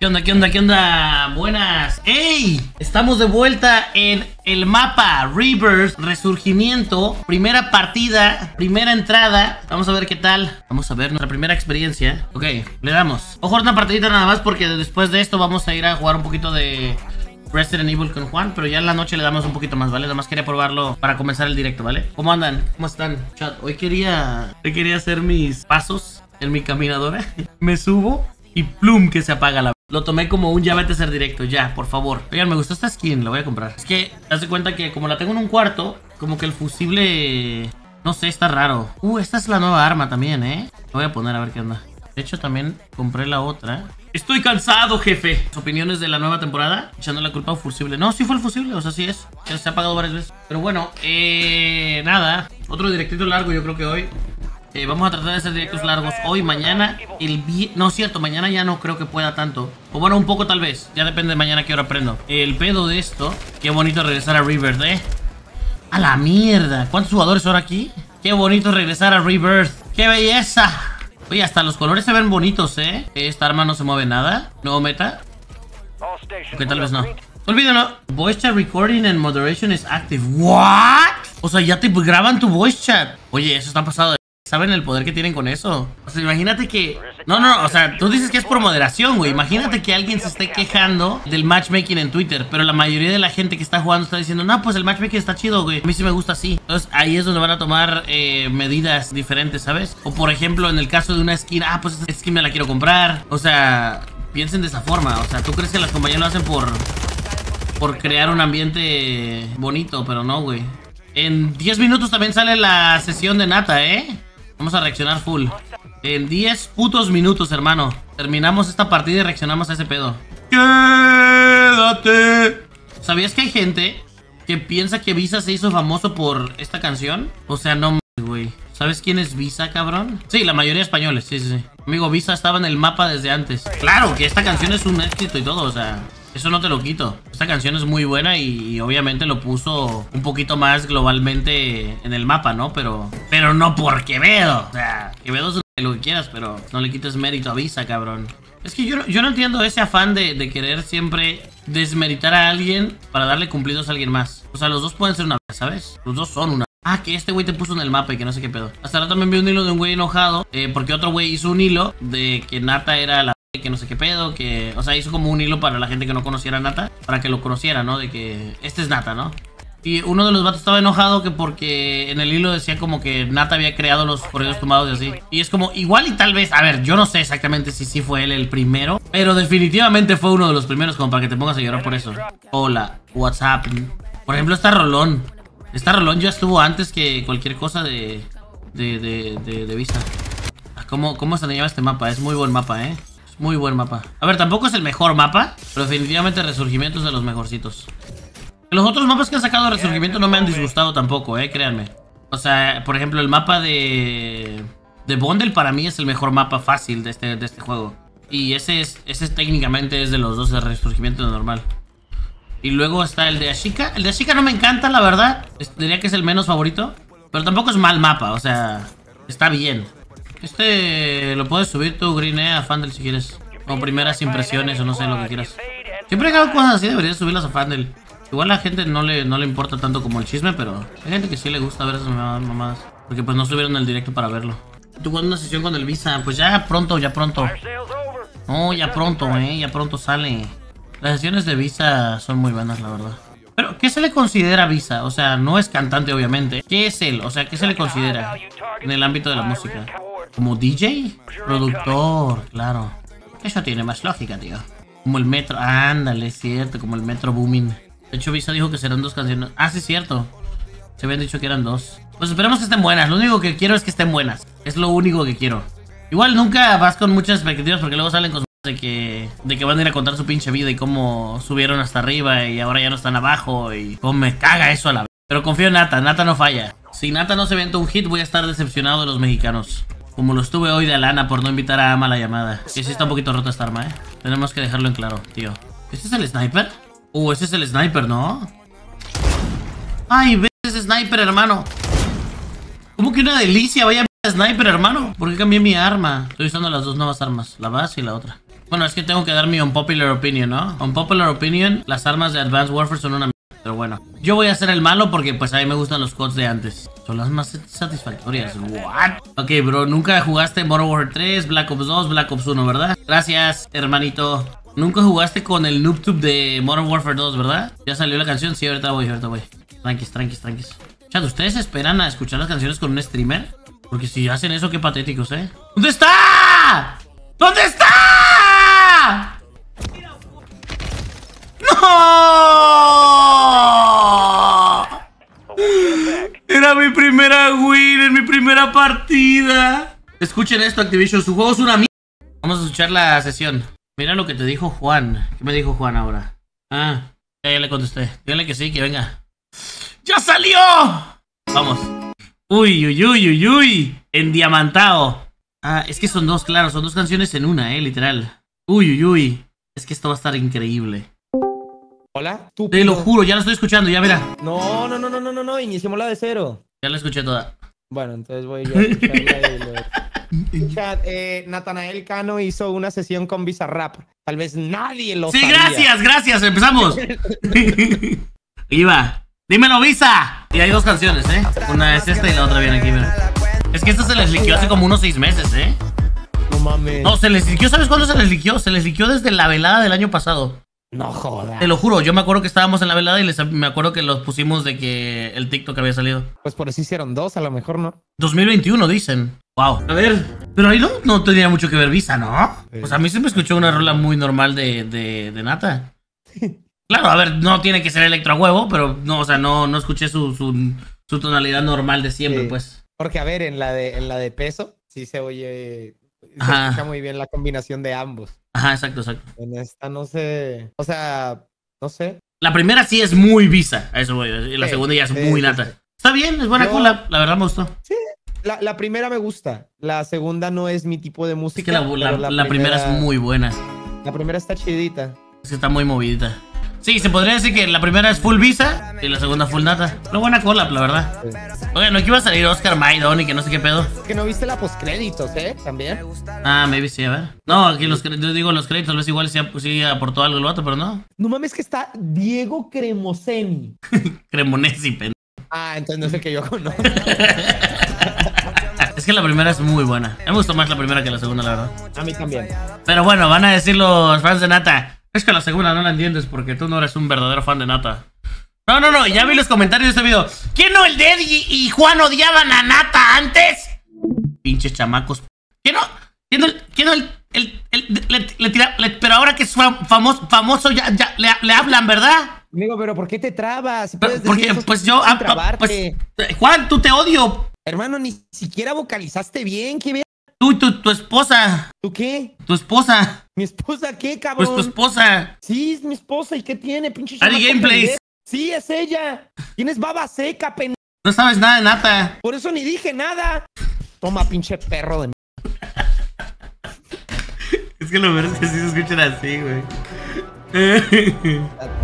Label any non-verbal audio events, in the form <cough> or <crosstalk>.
¿Qué onda, qué onda, qué onda? Buenas. ¡Ey! Estamos de vuelta en el mapa Rebirth, Resurgimiento, primera partida, primera entrada. Vamos a ver qué tal. Vamos a ver nuestra primera experiencia. Ok, le damos. Ojo, una partidita nada más porque después de esto vamos a ir a jugar un poquito de Resident Evil con Juan, pero ya en la noche le damos un poquito más, ¿vale? Nada más quería probarlo para comenzar el directo, ¿vale? ¿Cómo andan? ¿Cómo están? Chat, hoy quería, hoy quería hacer mis pasos en mi caminadora. <laughs> Me subo y plum que se apaga la... Lo tomé como un ya vete a ser directo, ya, por favor. Oigan, me gustó esta skin, la voy a comprar. Es que, haz de cuenta que como la tengo en un cuarto, como que el fusible... No sé, está raro. Uh, esta es la nueva arma también, ¿eh? La voy a poner a ver qué onda. De hecho, también compré la otra. Estoy cansado, jefe. Opiniones de la nueva temporada. Echando la culpa al fusible. No, sí fue el fusible, o sea, sí es. Se ha apagado varias veces. Pero bueno, eh, nada. Otro directito largo, yo creo que hoy. Eh, vamos a tratar de hacer directos largos hoy, mañana, el. No, cierto, mañana ya no creo que pueda tanto. O bueno, un poco tal vez. Ya depende de mañana qué hora aprendo. El pedo de esto. Qué bonito regresar a Rebirth, ¿eh? A la mierda. ¿Cuántos jugadores son aquí? Qué bonito regresar a Rebirth. ¡Qué belleza! Oye, hasta los colores se ven bonitos, ¿eh? Esta arma no se mueve nada. Nuevo meta. Ok, tal vez no. Olvídalo. Voice chat recording and moderation is active. ¿What? O sea, ya te graban tu voice chat. Oye, eso está pasado. ¿Saben el poder que tienen con eso? O sea, imagínate que... No, no, o sea, tú dices que es por moderación, güey. Imagínate que alguien se esté quejando del matchmaking en Twitter, pero la mayoría de la gente que está jugando está diciendo, no, pues el matchmaking está chido, güey. A mí sí me gusta así. Entonces ahí es donde van a tomar eh, medidas diferentes, ¿sabes? O por ejemplo, en el caso de una skin, ah, pues esta skin me la quiero comprar. O sea, piensen de esa forma. O sea, tú crees que las compañías lo hacen por... Por crear un ambiente bonito, pero no, güey. En 10 minutos también sale la sesión de Nata, ¿eh? Vamos a reaccionar full. En 10 putos minutos, hermano. Terminamos esta partida y reaccionamos a ese pedo. Quédate. ¿Sabías que hay gente que piensa que Visa se hizo famoso por esta canción? O sea, no güey. ¿Sabes quién es Visa, cabrón? Sí, la mayoría españoles, sí, sí, sí. Amigo, Visa estaba en el mapa desde antes. Claro, que esta canción es un éxito y todo, o sea... Eso no te lo quito. Esta canción es muy buena y, obviamente lo puso un poquito más globalmente en el mapa, ¿no? Pero pero no por Quevedo. O sea, Quevedo es lo que quieras, pero no le quites mérito a Visa, cabrón. Es que yo, yo no entiendo ese afán de, de, querer siempre desmeritar a alguien para darle cumplidos a alguien más. O sea, los dos pueden ser una ¿sabes? Los dos son una Ah, que este güey te puso en el mapa y que no sé qué pedo. Hasta ahora también vi un hilo de un güey enojado. Eh, porque otro güey hizo un hilo de que Nata era la que no sé qué pedo, que, o sea, hizo como un hilo para la gente que no conociera a Nata, para que lo conociera, ¿no? De que este es Nata, ¿no? Y uno de los vatos estaba enojado que porque en el hilo decía como que Nata había creado los correos tomados y así. Y es como, igual y tal vez, a ver, yo no sé exactamente si sí fue él el primero, pero definitivamente fue uno de los primeros como para que te pongas a llorar por eso. Hola, WhatsApp. Por ejemplo, esta Rolón. Esta Rolón ya estuvo antes que cualquier cosa de, de, de, de, de vista. ¿Cómo, ¿Cómo se llama este mapa? Es muy buen mapa, ¿eh? Muy buen mapa. A ver, tampoco es el mejor mapa, pero definitivamente Resurgimiento es de los mejorcitos. Los otros mapas que han sacado de Resurgimiento no me han disgustado tampoco, eh, créanme. O sea, por ejemplo, el mapa de... De Bundle para mí es el mejor mapa fácil de este, de este juego. Y ese es, ese técnicamente es de los dos de Resurgimiento normal. Y luego está el de Ashika. El de Ashika no me encanta, la verdad. Diría que es el menos favorito. Pero tampoco es mal mapa, o sea, está bien. Este lo puedes subir tú, Green, eh, a Fandel si quieres. O primeras impresiones o no sé, lo que quieras. Siempre que hago cosas así deberías subirlas a Fandel. Igual a la gente no le, no le importa tanto como el chisme, pero hay gente que sí le gusta ver esas mamadas. Porque pues no subieron el directo para verlo. ¿Tú cuando una sesión con el Visa? Pues ya pronto, ya pronto. No, ya pronto, eh, ya pronto sale. Las sesiones de Visa son muy buenas, la verdad. Pero, ¿qué se le considera Visa? O sea, no es cantante, obviamente. ¿Qué es él? O sea, ¿qué se le considera en el ámbito de la música? ¿Como DJ? Productor, claro. Eso tiene más lógica, tío. Como el Metro. Ándale, es cierto, como el Metro Booming. De hecho, Visa dijo que serán dos canciones. Ah, sí, es cierto. Se habían dicho que eran dos. Pues esperemos que estén buenas. Lo único que quiero es que estén buenas. Es lo único que quiero. Igual nunca vas con muchas expectativas porque luego salen con de que, de que van a ir a contar su pinche vida y cómo subieron hasta arriba y ahora ya no están abajo y cómo me caga eso a la vez. Pero confío en Nata, Nata no falla. Si Nata no se venta un hit voy a estar decepcionado de los mexicanos. Como lo estuve hoy de Alana por no invitar a Ama a la llamada. Que sí está un poquito rota esta arma, eh. Tenemos que dejarlo en claro, tío. ¿Este es el sniper? Uh, ese es el sniper, ¿no? Ay, ves ese sniper, hermano. ¿Cómo que una delicia? Vaya sniper, hermano. ¿Por qué cambié mi arma? Estoy usando las dos nuevas armas, la base y la otra. Bueno, es que tengo que dar mi unpopular opinion, ¿no? Unpopular opinion, las armas de Advanced Warfare son una pero bueno. Yo voy a ser el malo porque pues a mí me gustan los codes de antes. Son las más satisfactorias. What? Ok, bro, nunca jugaste Modern Warfare 3, Black Ops 2, Black Ops 1, ¿verdad? Gracias, hermanito. Nunca jugaste con el NoobTube de Modern Warfare 2, ¿verdad? Ya salió la canción, sí, ahorita voy, ahorita voy. Tranquis, tranquis, tranquis. Chat, ¿ustedes esperan a escuchar las canciones con un streamer? Porque si hacen eso, qué patéticos, ¿eh? ¿Dónde está? ¿Dónde está? Primera partida. Escuchen esto, Activision. Su juego es una mierda. Vamos a escuchar la sesión. Mira lo que te dijo Juan. ¿Qué me dijo Juan ahora? Ah, ya, le contesté. Dígale que sí, que venga. ¡Ya salió! Vamos. Uy, uy, uy, uy, uy. Endiamantado. Ah, es que son dos, claro, son dos canciones en una, eh, literal. Uy, uy, uy. Es que esto va a estar increíble. Hola, tú. Te lo juro, ya lo estoy escuchando, ya verá. No, no, no, no, no, no, no, iniciemos la de cero. Ya la escuché toda. Bueno, entonces voy yo a <laughs> escucharla Chat, eh, Natanael Cano hizo una sesión con Bizarrap. Tal vez nadie lo Sí, gracias, gracias, empezamos. <laughs> Iba. Dímelo, Visa. Y hay dos canciones, ¿eh? Una es esta y la otra viene aquí, mira. Es que esta se les liquió hace como unos seis meses, ¿eh? No mames. No, se les liquió, ¿sabes cuándo se les liquió? Se les liquió desde la velada del año pasado. No jodas. Te lo juro, yo me acuerdo que estábamos en la velada y les, me acuerdo que los pusimos de que el TikTok había salido. Pues por eso hicieron dos, a lo mejor no. 2021 dicen. Wow. A ver, pero ahí no, no tenía mucho que ver Visa, ¿no? Pues a mí se me escuchó una rola muy normal de, de, de Nata. Claro, a ver, no tiene que ser electro a huevo, pero no, o sea, no, no escuché su, su, su tonalidad normal de siempre, pues. Porque, a ver, en la de, en la de peso, sí se oye. Se escucha muy bien la combinación de ambos. Ajá, exacto, exacto. En esta no sé. O sea, no sé. La primera sí es muy visa, a eso voy. Y la segunda ya es muy nata. Está bien, es buena cola, la verdad me gustó. Sí, la, la, primera me gusta. La segunda no es mi tipo de música. Es que la, la primera, es muy buena. La primera está chidita. Es que está muy movidita. Sí, se podría decir que la primera es full visa y la segunda full nata. Pero buena cola, la verdad. Oye, ¿no que iba a salir Oscar Maidon y que no sé qué pedo? Que no viste la postcréditos, ¿eh? También. Ah, maybe sí, a ver. No, aquí los yo digo los créditos, tal vez igual sí, sí aportó algo el vato, pero no. No mames que está Diego Cremoseni. <laughs> Cremonesi, pendejo. Ah, entonces no es el que yo conozco. <laughs> es que la primera es muy buena. A mí me gustó más la primera que la segunda, la verdad. A mí también. Pero bueno, van a decir los fans de Nata. Es que la segunda no la entiendes porque tú no eres un verdadero fan de Nata. No, no, no, ya vi los comentarios de este video. ¿Quién no el Dead y, Juan odiaban a Nata antes? Pinches chamacos. ¿Quién no? ¿Quién no el, quién no el, el, le, tira, pero ahora que es famoso, famoso ya, ya le, hablan, ¿verdad? Amigo, pero ¿por qué te trabas? porque, pues yo, ah, ah, pues, Juan, tú te odio. Hermano, ni siquiera vocalizaste bien, ¿qué Tú y tu, esposa. ¿Tú qué? Tu esposa. ¿Mi esposa qué, cabrón? Pues tu esposa. Sí, es mi esposa. ¿Y qué tiene, pinche Ari Gameplays. Sí, es ella. Tienes baba seca, pendejo. No sabes nada de nata. Por eso ni dije nada. Toma, pinche perro de <laughs> Es que lo verás es que sí se escuchan así, güey. <laughs>